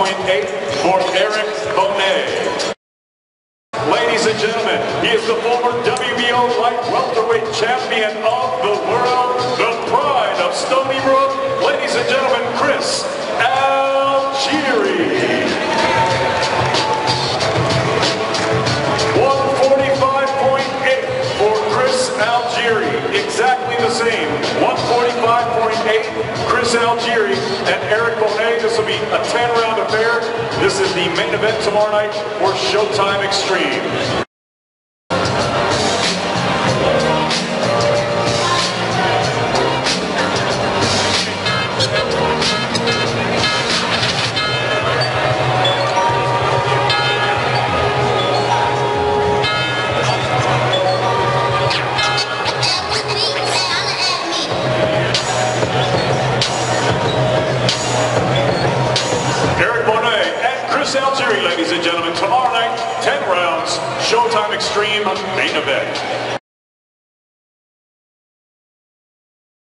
eight for Erick Bone. Ladies and gentlemen, he is the former WBO light welterweight champion of the world, the pride of Stony Brook. Ladies and gentlemen, Chris Algieri. 145.8 for Chris Algieri. Exactly the same. 145.8, Chris Algieri and Erick Bone. This will be a 10-round affair. This is the main event tomorrow night for Showtime Extreme. Chris Algieri, ladies and gentlemen. Tomorrow night, 10 rounds, Showtime Extreme main event.